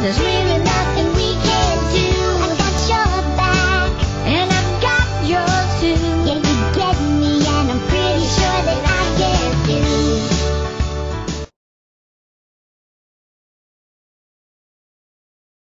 There's me